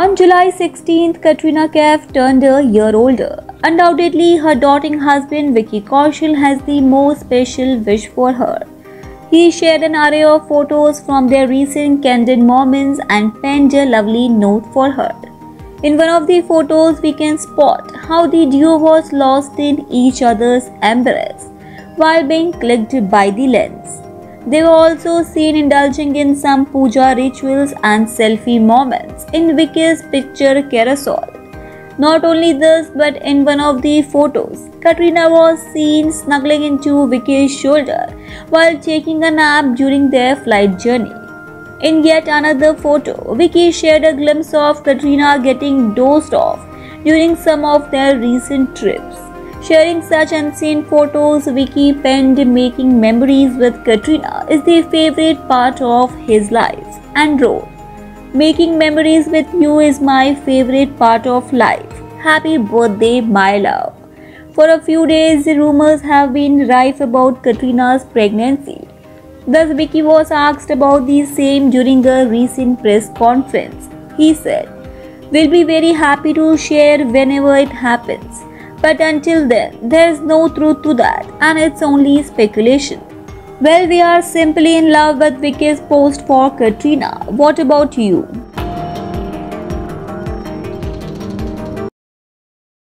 On July 16th, Katrina Kaif turned a year older. Undoubtedly, her doting husband Vicky Kaushal has the most special wish for her. He shared an array of photos from their recent candid moments and penned a lovely note for her. In one of the photos, we can spot how the duo was lost in each other's embrace while being clicked by the lens. They were also seen indulging in some puja rituals and selfie moments in Vicky's picture carousel. Not only this, but in one of the photos, Katrina was seen snuggling into Vicky's shoulder while taking a nap during their flight journey. In yet another photo, Vicky shared a glimpse of Katrina getting dozed off during some of their recent trips. Sharing such unseen photos, Vicky penned making memories with Katrina is the favorite part of his life and wrote, Making memories with you is my favorite part of life. Happy birthday, my love. For a few days, rumors have been rife about Katrina's pregnancy. Thus, Vicky was asked about the same during a recent press conference. He said, We'll be very happy to share whenever it happens. But until then, there's no truth to that and it's only speculation. Well, we are simply in love with Vicky's post for Katrina. What about you?